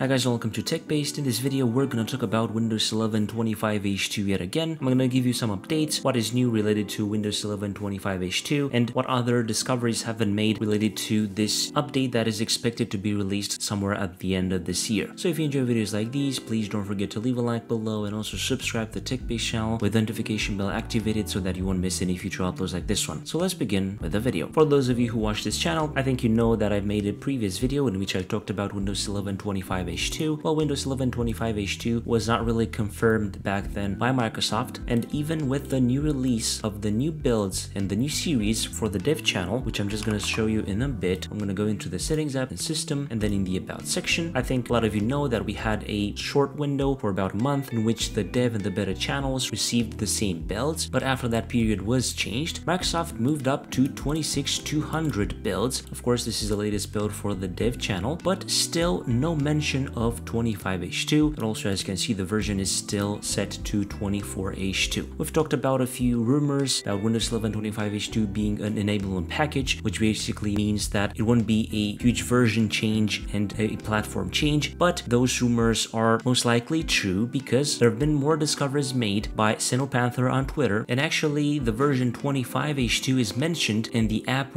Hi guys and welcome to TechBased. In this video we're going to talk about Windows 11 25H2 yet again. I'm going to give you some updates, what is new related to Windows 11 25H2 and what other discoveries have been made related to this update that is expected to be released somewhere at the end of this year. So if you enjoy videos like these, please don't forget to leave a like below and also subscribe to the TechBased channel with the notification bell activated so that you won't miss any future uploads like this one. So let's begin with the video. For those of you who watch this channel, I think you know that I've made a previous video in which I talked about Windows 11 25 25H2, while Windows 11 25H2 was not really confirmed back then by Microsoft, and even with the new release of the new builds and the new series for the dev channel, which I'm just going to show you in a bit, I'm going to go into the settings app and system, and then in the about section. I think a lot of you know that we had a short window for about a month in which the dev and the beta channels received the same builds, but after that period was changed, Microsoft moved up to 26200 builds. Of course, this is the latest build for the dev channel, but still no mention version of 25H2 and also as you can see the version is still set to 24H2. We've talked about a few rumors about Windows 11 25H2 being an enablement package which basically means that it won't be a huge version change and a platform change. But those rumors are most likely true because there have been more discoveries made by XenoPanther on Twitter. And actually the version 25H2 is mentioned in the app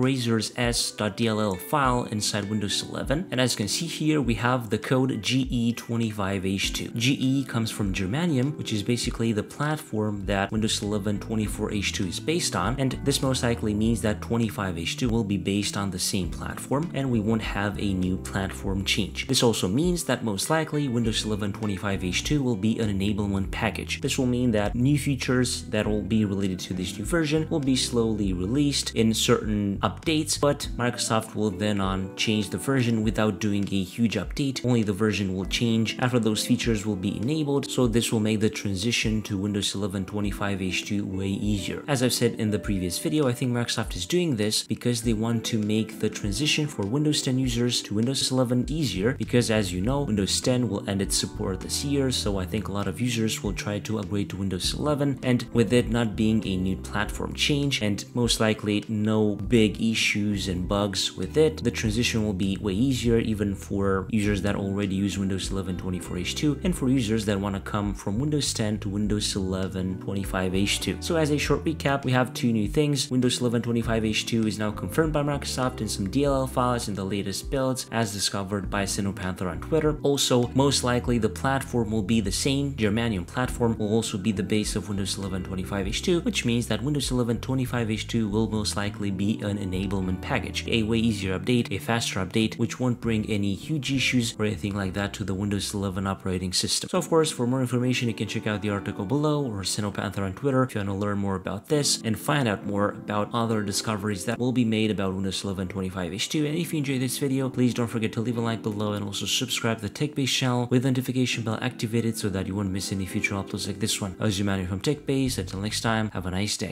file inside Windows 11 and as you can see here we have the code GE25H2. GE comes from Germanium, which is basically the platform that Windows 11 24H2 is based on, and this most likely means that 25H2 will be based on the same platform, and we won't have a new platform change. This also means that most likely Windows 11 25H2 will be an enablement package. This will mean that new features that will be related to this new version will be slowly released in certain updates, but Microsoft will then on change the version without doing a huge update. Only the version will change after those features will be enabled, so this will make the transition to Windows 11 25H2 way easier. As I've said in the previous video, I think Microsoft is doing this because they want to make the transition for Windows 10 users to Windows 11 easier because as you know, Windows 10 will end its support this year, so I think a lot of users will try to upgrade to Windows 11 and with it not being a new platform change and most likely no big issues and bugs with it, the transition will be way easier even for users that already already use Windows 11 24H2 and for users that want to come from Windows 10 to Windows 11 25H2. So as a short recap, we have two new things. Windows 11 25H2 is now confirmed by Microsoft in some DLL files in the latest builds as discovered by XenoPanther on Twitter. Also, most likely the platform will be the same. Germanium platform will also be the base of Windows 11 25H2, which means that Windows 11 25H2 will most likely be an enablement package, a way easier update, a faster update, which won't bring any huge issues or anything like that to the Windows 11 operating system. So of course, for more information, you can check out the article below or XenoPanther on Twitter if you want to learn more about this and find out more about other discoveries that will be made about Windows 11 25H2. And if you enjoyed this video, please don't forget to leave a like below and also subscribe to the TechBased channel with the notification bell activated so that you won't miss any future uploads like this one. I was Emmanuel from TechBase. Until next time, have a nice day.